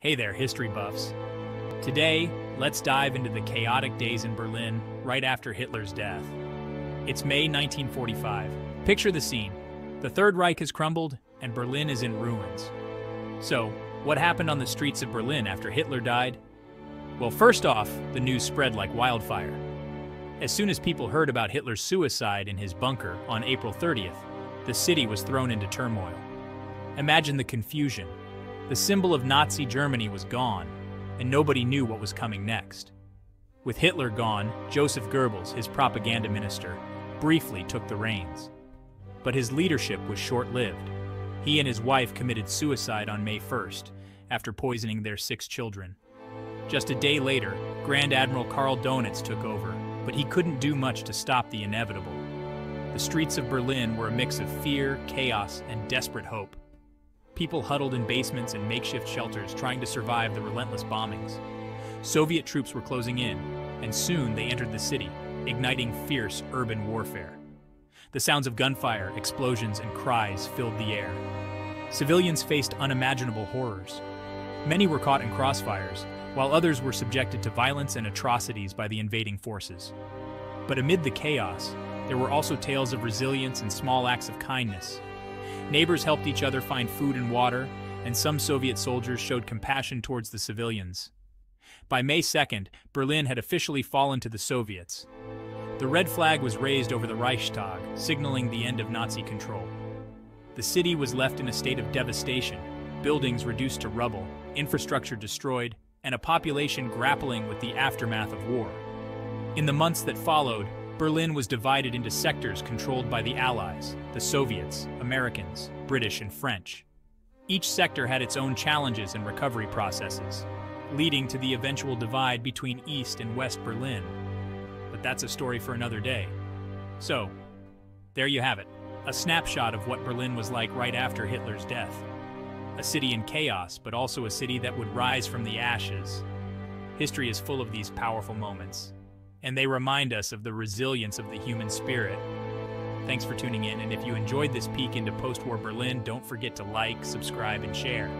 Hey there, history buffs. Today, let's dive into the chaotic days in Berlin right after Hitler's death. It's May 1945. Picture the scene. The Third Reich has crumbled, and Berlin is in ruins. So, what happened on the streets of Berlin after Hitler died? Well, first off, the news spread like wildfire. As soon as people heard about Hitler's suicide in his bunker on April 30th, the city was thrown into turmoil. Imagine the confusion. The symbol of Nazi Germany was gone, and nobody knew what was coming next. With Hitler gone, Joseph Goebbels, his propaganda minister, briefly took the reins. But his leadership was short lived. He and his wife committed suicide on May 1st after poisoning their six children. Just a day later, Grand Admiral Karl Donitz took over, but he couldn't do much to stop the inevitable. The streets of Berlin were a mix of fear, chaos, and desperate hope. People huddled in basements and makeshift shelters trying to survive the relentless bombings. Soviet troops were closing in, and soon they entered the city, igniting fierce urban warfare. The sounds of gunfire, explosions, and cries filled the air. Civilians faced unimaginable horrors. Many were caught in crossfires, while others were subjected to violence and atrocities by the invading forces. But amid the chaos, there were also tales of resilience and small acts of kindness. Neighbors helped each other find food and water, and some Soviet soldiers showed compassion towards the civilians. By May 2nd, Berlin had officially fallen to the Soviets. The red flag was raised over the Reichstag, signaling the end of Nazi control. The city was left in a state of devastation, buildings reduced to rubble, infrastructure destroyed, and a population grappling with the aftermath of war. In the months that followed, Berlin was divided into sectors controlled by the Allies, the Soviets, Americans, British, and French. Each sector had its own challenges and recovery processes, leading to the eventual divide between East and West Berlin. But that's a story for another day. So, there you have it a snapshot of what Berlin was like right after Hitler's death. A city in chaos, but also a city that would rise from the ashes. History is full of these powerful moments, and they remind us of the resilience of the human spirit. Thanks for tuning in, and if you enjoyed this peek into post war Berlin, don't forget to like, subscribe, and share.